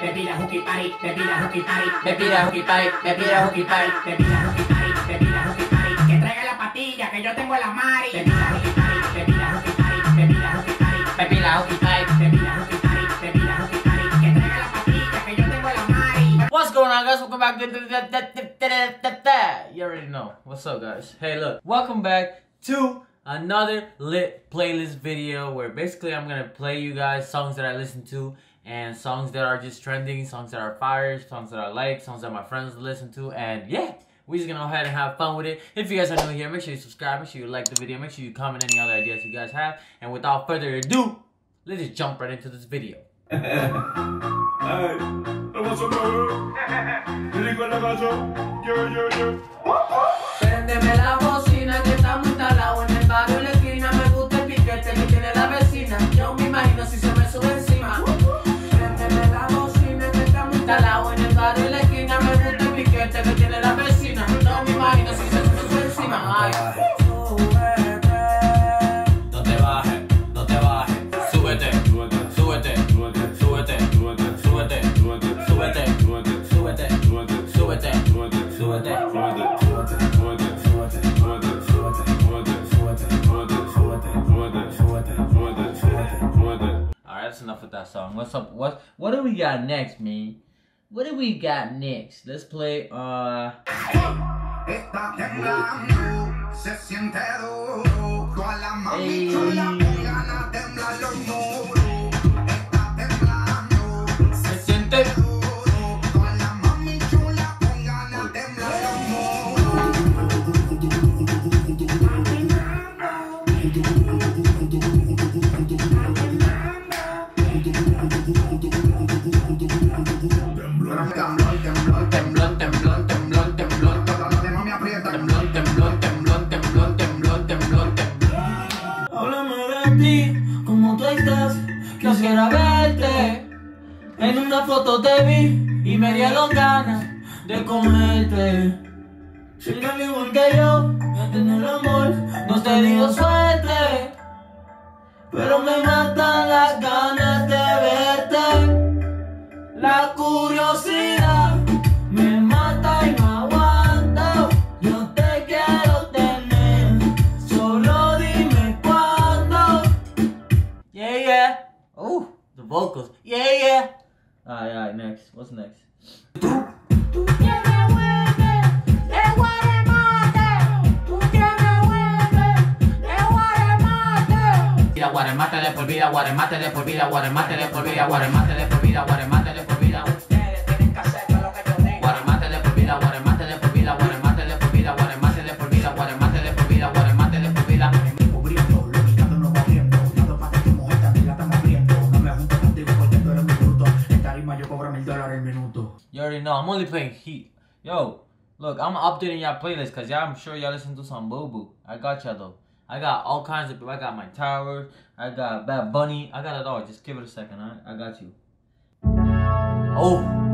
bebida hooky party, bebida hooky party, bebida hooky party, bebida hooky party, bebida hooky party, bebida hooky party, que traiga la patilla que yo tengo la mari, bebida hooky party, bebida hooky party, bebida hooky party, bebida hooky party, bebida hooky party, bebida hooky party, que traiga la patilla que yo tengo la mari. What's going on, guys? Welcome back to You already know. What's up, guys? Hey, look. Welcome back to another lit playlist video where basically I'm gonna play you guys songs that I listen to and songs that are just trending, songs that are fire, songs that I like, songs that my friends listen to, and yeah. We're just gonna go ahead and have fun with it. If you guys are new here, make sure you subscribe, make sure you like the video, make sure you comment any other ideas you guys have. And without further ado, let's just jump right into this video. got next, man? What do we got next? Let's play uh Está dieron ganas de comerte. Si eres igual que yo, en el amor no te dio suerte. Pero me matan las ganas de verte. La curiosidad me mata y no aguanto. Yo te quiero tener, solo dime cuándo. Yeah, yeah. Oh, the vocals. Yeah, yeah. Alright, alright, next. What's next? Guaremate de por vida, guaremate de por vida, guaremate de por vida, guaremate de por vida, guaremate de por vida. Know, I'm only playing Heat. Yo, look, I'm updating y'all playlist because y'all, I'm sure y'all listen to some Boo Boo. I got y'all though. I got all kinds of people. I got Myke Towers. I got Bad Bunny. I got it all. Just give it a second, alright? I got you. Oh.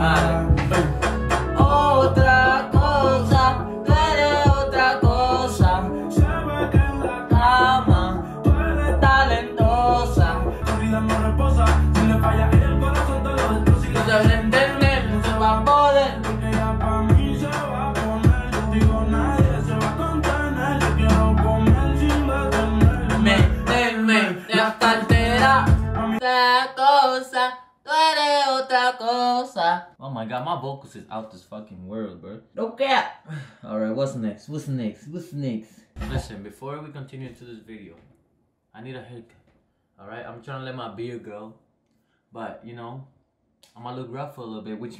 Bye. Oh my god, my vocals is out this fucking world, bro. No cap. Alright, what's next? What's next? What's next? Listen, before we continue into this video, I need a haircut. Alright, I'm trying to let my beard go. But, you know, I'm gonna look rough for a little bit, which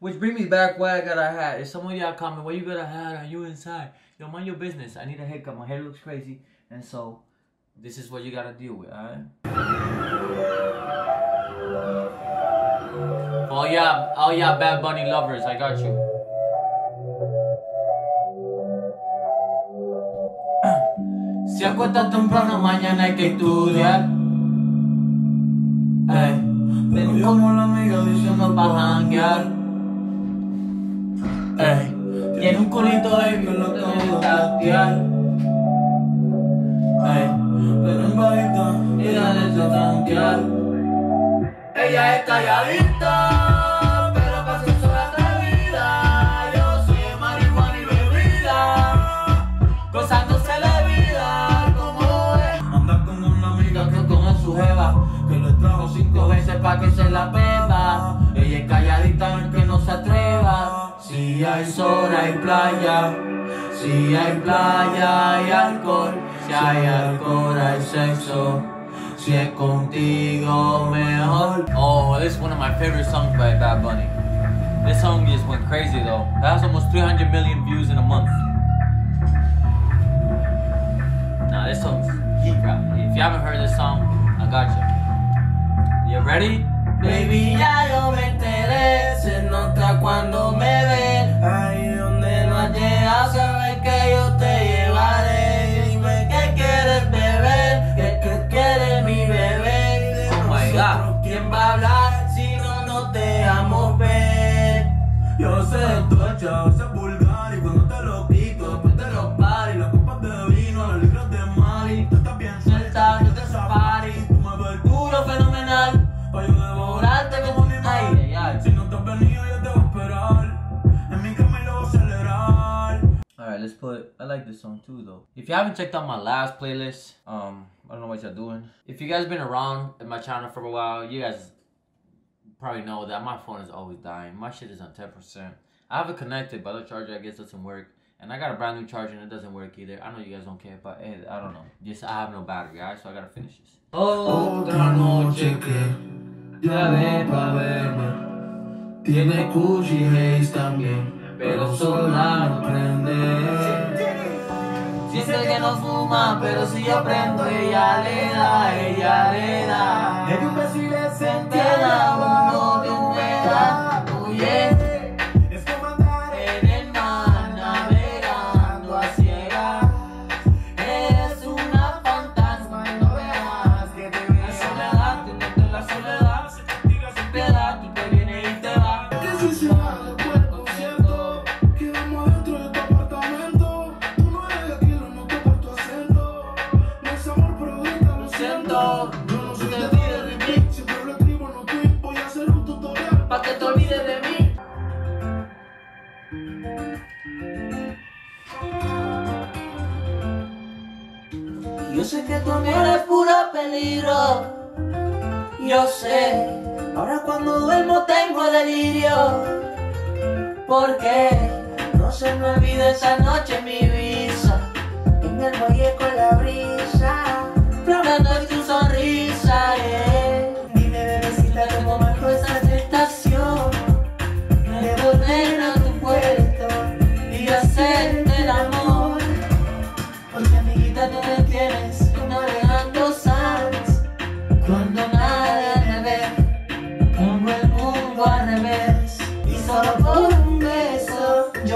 which bring me back why I got a hat. If some of y'all comment, why you got a hat? Are you inside? Yo, mind your business. I need a haircut. My hair looks crazy. And so, this is what you gotta deal with, alright? All y'all, all y'all Bad Bunny lovers, I got you. Si acuestas temprano, mañana hay que estudiar. Ey, ven como la amiga diciendo pa' janguear. Ey, tiene un culito de que lo tengo que tatear. Ey, pero en bajita y la de tanquear. Ella es calladita, Si hay sol, hay playa. Si hay playa, hay alcohol. Si hay alcohol, hay sexo. Si es contigo, mejor. Oh, this is one of my favorite songs by Bad Bunny. This song just went crazy though. It has almost 300 million views in a month. Nah, this song's heat rap. If you haven't heard this song, I got you. You ready? Baby, ya yo me enteré, se nota cuando me ven. Ahí donde no has llegado, sabes que yo te llevaré. Alright, let's put. I like this song too, though. If you haven't checked out my last playlist, um, I don't know what you're doing. If you guys been around my channel for a while, you guys probably know that my phone is always dying. My shit is on 10%. I have it connected, but the charger I guess doesn't work. And I got a brand new charger and it doesn't work either. I know you guys don't care, but hey, I don't know. Just I have no battery, guys, so I gotta finish this. Otra noche que ya ve pa' verme Tiene Gucci Haze también Pero sola no prende Dice que no fuma pero si yo prendo Ella le da, ella le da. Es un beso y le Uno ahora cuando duermo tengo delirio. Porque no se me olvida esa noche mi visa. En el muelle con la brisa. Flotando en tu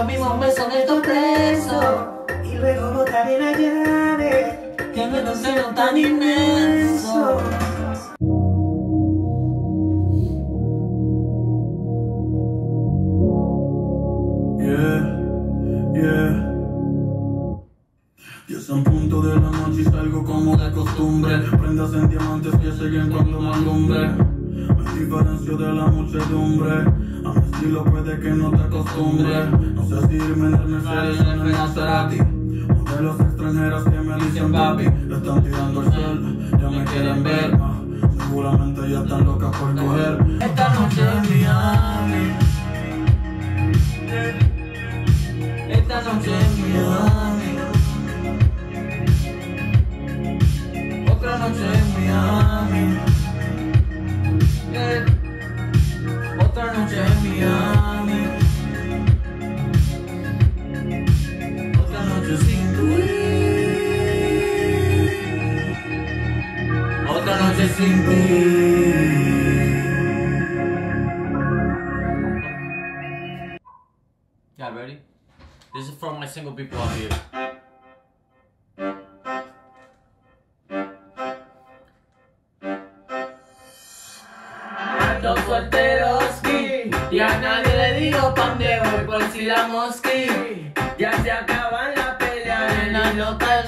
beso Yo mismo me someto preso Y luego botaré la llave Que me lo seno tan inmenso Yeah, yeah. Diez en punto de la noche y salgo como de costumbre. Prendas en diamantes que siguen cuando me alumbre. Diferencio de la muchedumbre. A mi estilo puede que no te acostumbre. No sé si irme en el Mercedes o en el Maserati. Modelos extranjeras que me dicen papi. Le están tirando el sol, ya me quieren ver. Ah, seguramente ya están locas por coger. Esta noche en Miami Esta noche en Miami for all my single people out here. Ando solteroski, y nadie le digo pa' dónde voy por si la mosqui. Ya se acaban la pelea en la loca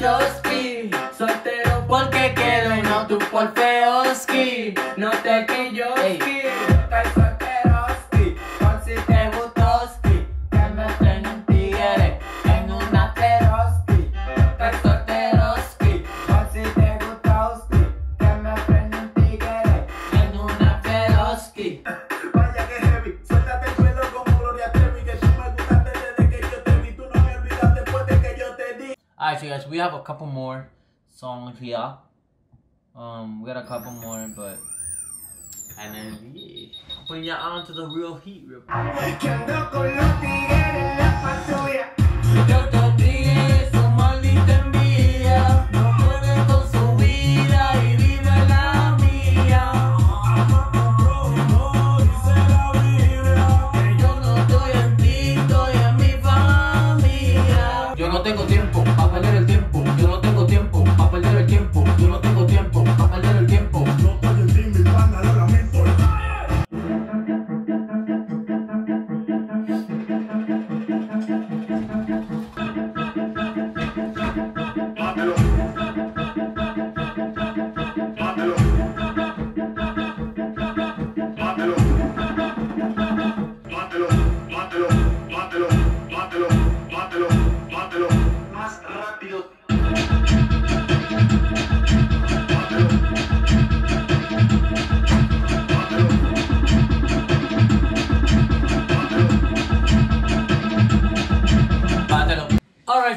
Soltero porque quiero y no tú por feoski. No te quilloski. You guys, we have a couple more songs here. Um, we got a couple more, but and then yeah, putting you on to the real heat. Real quick.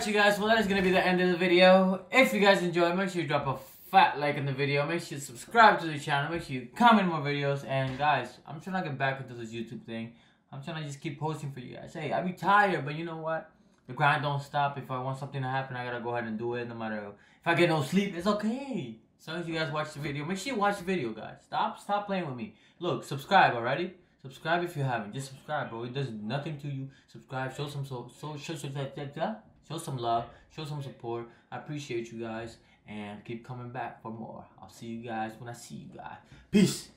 You guys, well, that is gonna be the end of the video. If you guys enjoy, make sure you drop a fat like in the video. Make sure you subscribe to the channel. Make sure you comment more videos. And guys, I'm trying to get back into this YouTube thing. I'm trying to just keep posting for you guys. Hey, I be tired, but you know what? The grind don't stop. If I want something to happen, I gotta go ahead and do it. No matter if I get no sleep, it's okay. As long as you guys watch the video, make sure you watch the video, guys. Stop, stop playing with me. Look, subscribe already. Subscribe if you haven't. Just subscribe, bro. It does nothing to you. Subscribe. Show some so so show show, show, show some love. Show some support. I appreciate you guys and keep coming back for more. I'll see you guys when I see you guys. Peace.